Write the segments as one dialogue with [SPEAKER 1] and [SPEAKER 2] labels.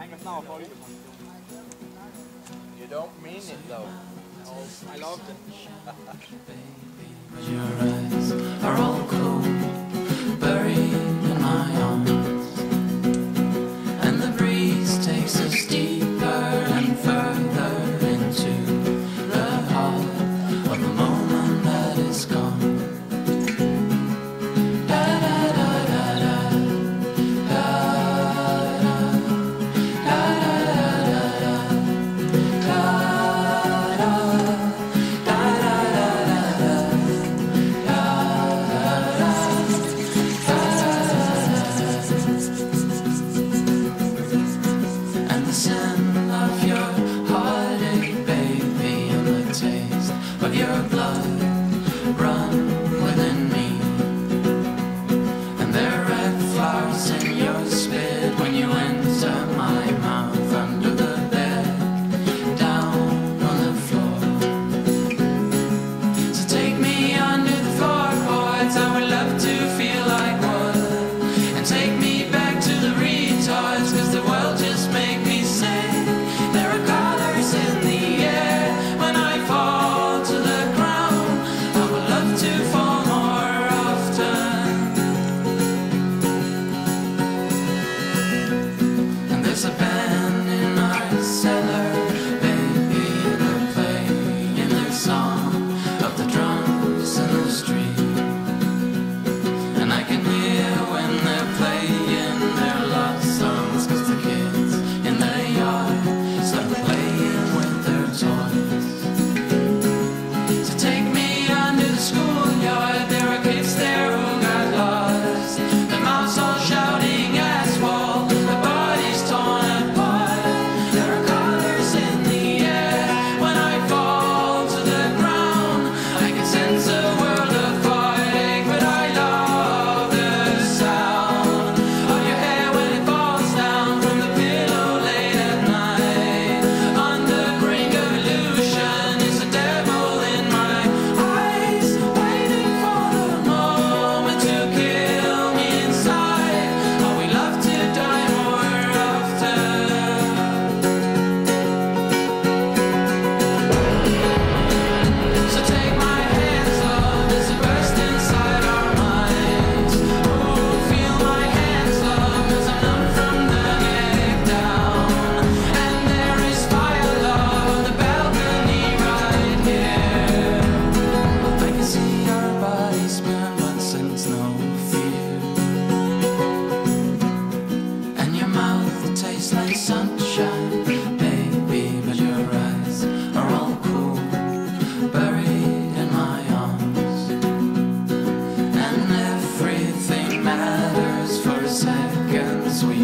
[SPEAKER 1] Eigentlich now you.
[SPEAKER 2] You don't mean it though.
[SPEAKER 1] No, I loved it.
[SPEAKER 3] Your eyes are all closed.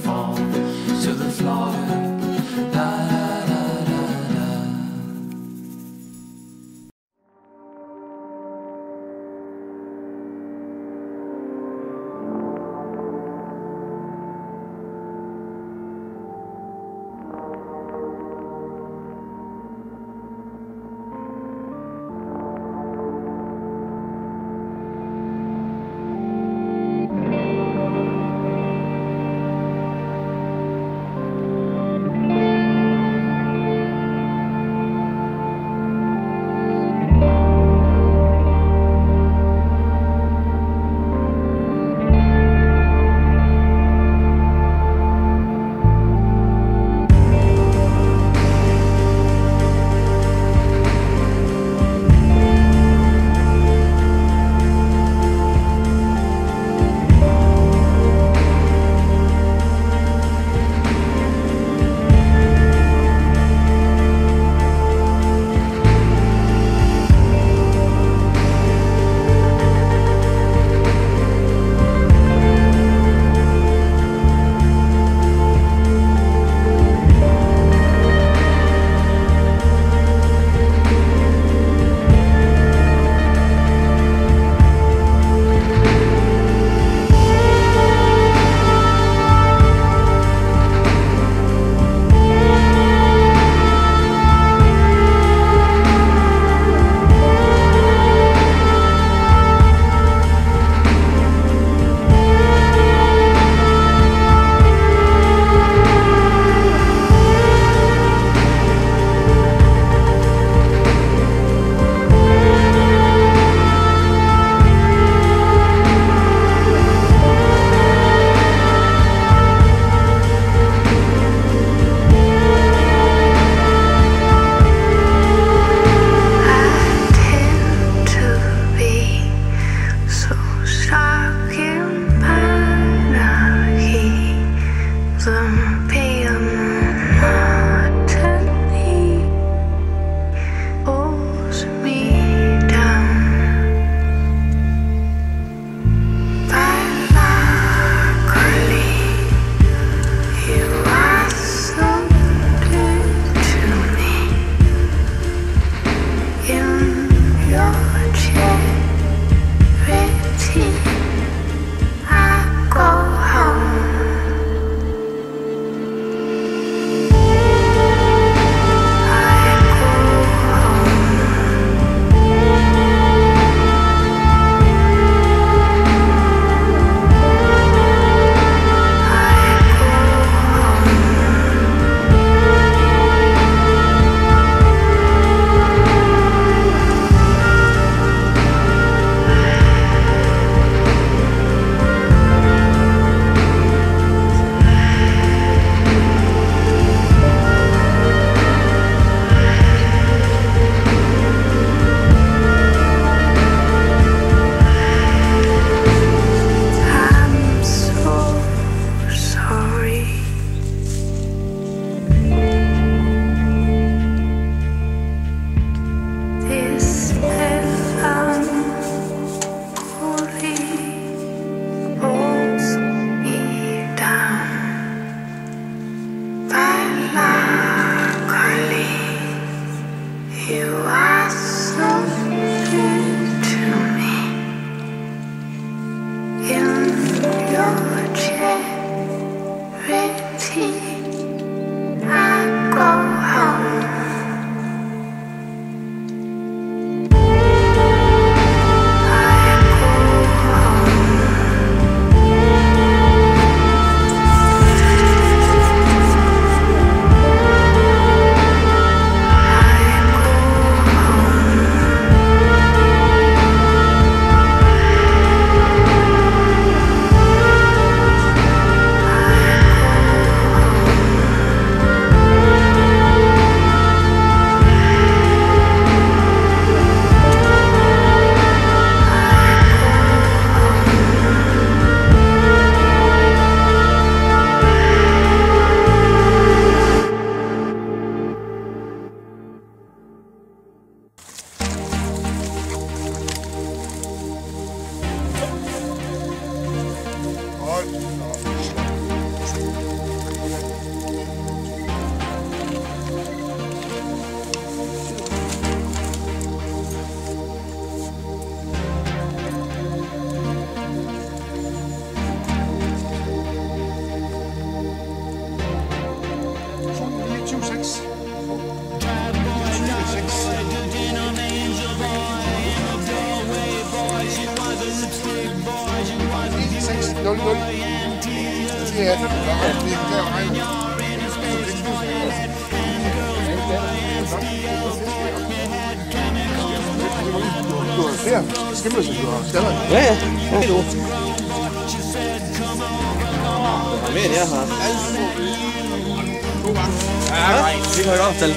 [SPEAKER 3] fall.
[SPEAKER 2] Yeah,
[SPEAKER 4] Ja, ja. Helt ord. Mere end jeg har.
[SPEAKER 1] Ja,
[SPEAKER 4] det kan jeg godt
[SPEAKER 1] opstille.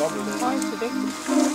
[SPEAKER 1] Bobby. Hi, Sadiq.